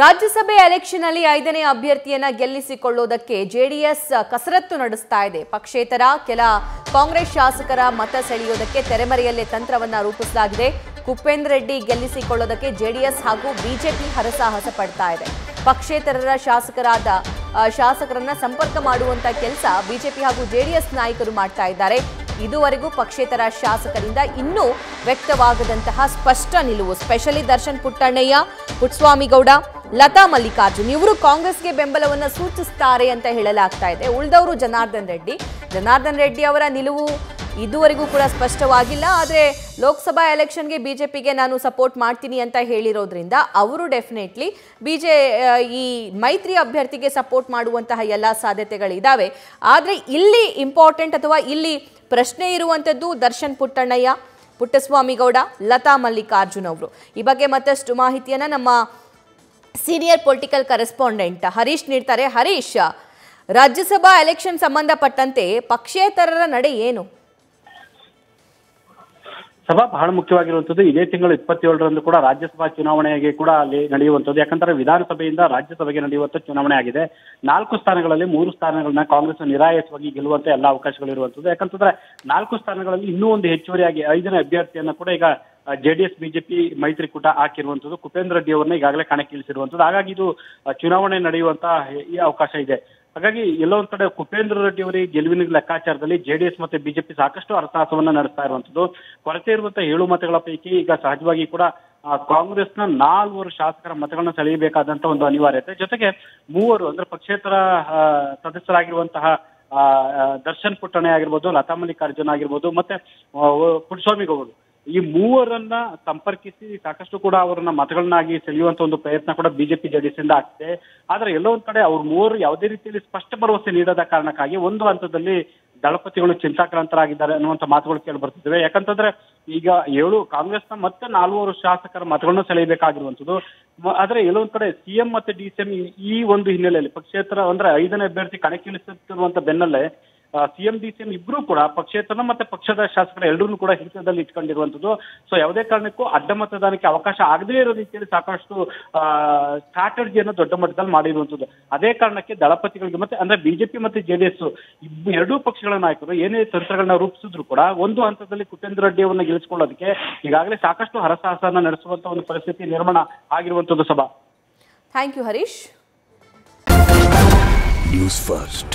ರಾಜ್ಯಸಭೆ ಎಲೆಕ್ಷನ್ ಅಲ್ಲಿ ಐದನೇ ಅಭ್ಯರ್ಥಿಯನ್ನ ಗೆಲ್ಲಿಸಿಕೊಳ್ಳೋದಕ್ಕೆ ಜೆಡಿಎಸ್ ಕಸರತ್ತು ನಡೆಸ್ತಾ ಇದೆ. ಪಕ್ಷೇತರ ಕೆಲ ಕಾಂಗ್ರೆಸ್ ಶಾಸಕರ ಮತ ಸೆಳೆಯೋದಕ್ಕೆ ತೆರೆಮರೆಯಲ್ಲೇ ತಂತ್ರವನ್ನ ರೂಪಿಸಲಾಗಿದೆ. ಕುಪೇಂದ್ರ ರೆಡ್ಡಿ ಗೆಲ್ಲಿಸಿಕೊಳ್ಳೋದಕ್ಕೆ ಜೆಡಿಎಸ್ ಹಾಗೂ ಬಿಜೆಪಿ ಹರಸಾಹಸ ಪಡ್ತಾ ಇದೆ. ಪಕ್ಷೇತರರ ಶಾಸಕರಾದ ಶಾಸಕರನ್ನ ಸಂಪರ್ಕ ಮಾಡುವಂತ ಕೆಲಸ ಬಿಜೆಪಿ ಹಾಗೂ ಜೆಡಿಎಸ್ ನಾಯಕರು ಮಾಡ್ತಾ ಇದ್ದಾರೆ. ಇದುವರೆಗೂ ಪಕ್ಷೇತರ ಶಾಸಕರಿಂದ ಇನ್ನೂ ವ್ಯಕ್ತವಾಗದಂತಹ ಸ್ಪಷ್ಟ ನಿಲುವು. ಸ್ಪೆಷಲಿ ದರ್ಶನ್ ಪುಟ್ಟಣ್ಣಯ್ಯ ಪುಟ್ಟಸ್ವಾಮಿಗೌಡ ಲತಾ ಮಲ್ಲಿಕಾರ್ಜುನ್, ಇವರು ಕಾಂಗ್ರೆಸ್ಗೆ ಬೆಂಬಲವನ್ನು ಸೂಚಿಸ್ತಾರೆ ಅಂತ ಹೇಳಲಾಗ್ತಾ ಇದೆ. ಉಳಿದವರು ಜನಾರ್ದನ್ ರೆಡ್ಡಿ. ಜನಾರ್ದನ್ ರೆಡ್ಡಿ ಅವರ ನಿಲುವು ಇದುವರೆಗೂ ಕೂಡ ಸ್ಪಷ್ಟವಾಗಿಲ್ಲ. ಆದರೆ ಲೋಕಸಭಾ ಎಲೆಕ್ಷನ್ಗೆ ಬಿಜೆಪಿಗೆ ನಾನು ಸಪೋರ್ಟ್ ಮಾಡ್ತೀನಿ ಅಂತ ಹೇಳಿರೋದ್ರಿಂದ ಅವರು ಡೆಫಿನೆಟ್ಲಿ ಬಿಜೆ ಈ ಮೈತ್ರಿ ಅಭ್ಯರ್ಥಿಗೆ ಸಪೋರ್ಟ್ ಮಾಡುವಂತಹ ಎಲ್ಲ ಸಾಧ್ಯತೆಗಳಿದ್ದಾವೆ ಆದರೆ ಇಲ್ಲಿ ಇಂಪಾರ್ಟೆಂಟ್ ಅಥವಾ ಇಲ್ಲಿ ಪ್ರಶ್ನೆ ಇರುವಂಥದ್ದು ದರ್ಶನ್ ಪುಟ್ಟಣ್ಣಯ್ಯ, ಪುಟ್ಟಸ್ವಾಮಿಗೌಡ, ಲತಾ ಮಲ್ಲಿಕಾರ್ಜುನ್ ಅವರು. ಈ ಬಗ್ಗೆ ಮತ್ತಷ್ಟು ಮಾಹಿತಿಯನ್ನು ನಮ್ಮ ಸೀನಿಯರ್ ಪೊಲಿಟಿಕಲ್ ಕರೆಸ್ಪಾಂಡೆಂಟ್ ಹರೀಶ್ ನೀಡ್ತಾರೆ. ಹರೀಶ್ ರಾಜ್ಯಸಭಾ ಎಲೆಕ್ಷನ್ ಸಂಬಂಧಪಟ್ಟಂತೆ ಪಕ್ಷೇತರರ ನಡೆ ಏನು? ಸಭಾ ಬಹಳ ಮುಖ್ಯವಾಗಿರುವಂಥದ್ದು. ಇದೇ ತಿಂಗಳು ಇಪ್ಪತ್ತೇಳರಂದು ಕೂಡ ರಾಜ್ಯಸಭಾ ಚುನಾವಣೆಗೆ ಕೂಡ ಅಲ್ಲಿ ನಡೆಯುವಂತದ್ದು ಯಾಕಂದ್ರೆ ವಿಧಾನಸಭೆಯಿಂದ ರಾಜ್ಯಸಭೆಗೆ ನಡೆಯುವಂತ ಚುನಾವಣೆ ಆಗಿದೆ. ನಾಲ್ಕು ಸ್ಥಾನಗಳಲ್ಲಿ ಮೂರು ಸ್ಥಾನಗಳನ್ನ ಕಾಂಗ್ರೆಸ್ ನಿರಾಯಸವಾಗಿ ಗೆಲ್ಲುವಂತ ಎಲ್ಲ ಅವಕಾಶಗಳು ಇರುವಂತದ್ದು ಯಾಕಂತಂದ್ರೆ ನಾಲ್ಕು ಸ್ಥಾನಗಳಲ್ಲಿ ಇನ್ನೂ ಒಂದು ಹೆಚ್ಚುವರಿಯಾಗಿ ಐದನೇ ಅಭ್ಯರ್ಥಿಯನ್ನ ಕೂಡ ಈಗ ಜೆಡಿಎಸ್, ಬಿಜೆಪಿ ಮೈತ್ರಿಕೂಟ ಹಾಕಿರುವಂತದ್ದು ಕುಪೇಂದ್ರ ರೆಡ್ಡಿ ಅವರನ್ನ ಈಗಾಗಲೇ ಕಣಕ್ಕಿಳಿಸಿರುವಂತದ್ದು ಹಾಗಾಗಿ ಇದು ಚುನಾವಣೆ ನಡೆಯುವಂತಹ ಈ ಅವಕಾಶ ಇದೆ. ಹಾಗಾಗಿ ಎಲ್ಲೋ ಒಂದ್ ಕಡೆ ಕುಪೇಂದ್ರ ರೆಡ್ಡಿ ಅವರಿಗೆ ಗೆಲುವಿನ ಲೆಕ್ಕಾಚಾರದಲ್ಲಿ ಜೆಡಿಎಸ್ ಮತ್ತೆ ಬಿಜೆಪಿ ಸಾಕಷ್ಟು ಅರ್ಥಾಸವನ್ನ ನಡೆಸ್ತಾ ಇರುವಂತದ್ದು. ಕೊರತೆ ಇರುವಂತಹ ಏಳು ಮತಗಳ ಪೈಕಿ ಈಗ ಸಹಜವಾಗಿ ಕೂಡ ಕಾಂಗ್ರೆಸ್ ಕಾಂಗ್ರೆಸ್ನ ನಾಲ್ವರು ಶಾಸಕರ ಮತಗಳನ್ನ ಸೆಳೆಯಬೇಕಾದಂತ ಒಂದು ಅನಿವಾರ್ಯತೆ. ಜೊತೆಗೆ ಮೂವರು ಅಂದ್ರೆ ಪಕ್ಷೇತರ ಸದಸ್ಯರಾಗಿರುವಂತಹ ದರ್ಶನ್ ಪುಟ್ಟಣೆ ಆಗಿರ್ಬೋದು, ಲತಾ ಮಲ್ಲಿಕಾರ್ಜುನ್ ಆಗಿರ್ಬೋದು, ಮತ್ತೆ ಪುಟ್ಟಸ್ವಾಮಿ ಗೌಡರು ಈ ಮೂವರನ್ನ ಸಂಪರ್ಕಿಸಿ ಸಾಕಷ್ಟು ಕೂಡ ಅವರನ್ನ ಮತಗಳನ್ನಾಗಿ ಸೆಳೆಯುವಂತ ಒಂದು ಪ್ರಯತ್ನ ಕೂಡ ಬಿಜೆಪಿ ಜೆಡಿಎಸ್ ಇಂದ ಆಗ್ತಿದೆ. ಆದ್ರೆ ಎಲ್ಲೋ ಒಂದ್ ಕಡೆ ಅವ್ರ ಮೂವರು ಯಾವುದೇ ರೀತಿಯಲ್ಲಿ ಸ್ಪಷ್ಟ ಭರವಸೆ ನೀಡದ ಕಾರಣಕ್ಕಾಗಿ ಒಂದು ಹಂತದಲ್ಲಿ ದಳಪತಿಗಳು ಚಿಂತಾಕ್ರಾಂತರಾಗಿದ್ದಾರೆ ಅನ್ನುವಂತ ಮಾತುಗಳು ಕೇಳಿ ಬರ್ತಿದ್ದೇವೆ. ಯಾಕಂತಂದ್ರೆ ಈಗ ಏಳು ಕಾಂಗ್ರೆಸ್ನ ಮತ್ತೆ ನಾಲ್ವರು ಶಾಸಕರ ಮತಗಳನ್ನು ಸೆಳೆಯಬೇಕಾಗಿರುವಂತದ್ದು ಆದ್ರೆ ಎಲ್ಲೋ ಒಂದ್ ಕಡೆ ಸಿಎಂ ಮತ್ತೆ ಡಿಸಿಎಂ ಈ ಒಂದು ಹಿನ್ನೆಲೆಯಲ್ಲಿ ಪಕ್ಷೇತರ ಅಂದ್ರೆ ಐದನೇ ಅಭ್ಯರ್ಥಿ ಕಣಕ್ಕಿಳಿಸುತ್ತಿರುವಂತ ಬೆನ್ನಲ್ಲೇ ಸಿಎಂ ಡಿ ಸಿಎಂ ಇಬ್ರು ಕೂಡ ಪಕ್ಷೇತರ ಮತ್ತೆ ಪಕ್ಷದ ಶಾಸಕರ ಎಲ್ಲರೂ ಕೂಡ ಹಿಡಿತದಲ್ಲಿ ಇಟ್ಕೊಂಡಿರುವಂತದ್ದು ಸೊ ಯಾವುದೇ ಕಾರಣಕ್ಕೂ ಅಡ್ಡ ಮತದಾನಕ್ಕೆ ಅವಕಾಶ ಆಗದೇ ಇರೋ ರೀತಿಯಲ್ಲಿ ಸಾಕಷ್ಟು ಸ್ಟ್ರಾಟಜಿಯನ್ನು ದೊಡ್ಡ ಮಟ್ಟದಲ್ಲಿ ಮಾಡಿರುವಂತದ್ದು ಅದೇ ಕಾರಣಕ್ಕೆ ದಳಪತಿಗಳಿಗೆ ಮತ್ತೆ ಅಂದ್ರೆ ಬಿಜೆಪಿ ಮತ್ತೆ ಜೆಡಿಎಸ್ ಎರಡೂ ಪಕ್ಷಗಳ ನಾಯಕರು ಏನೇ ತಂತ್ರಗಳನ್ನ ರೂಪಿಸಿದ್ರು ಕೂಡ ಒಂದು ಹಂತದಲ್ಲಿ ಕುಟೇಂದ್ರ ರೆಡ್ಡಿ ಅವರನ್ನ ಗೆಲ್ಲಿಸಿಕೊಳ್ಳೋದಕ್ಕೆ ಈಗಾಗಲೇ ಸಾಕಷ್ಟು ಹರಸಾಹಸನ ನಡೆಸುವಂತ ಒಂದು ಪರಿಸ್ಥಿತಿ ನಿರ್ಮಾಣ ಆಗಿರುವಂತದ್ದು ಸಭಾ. Thank you Harish news first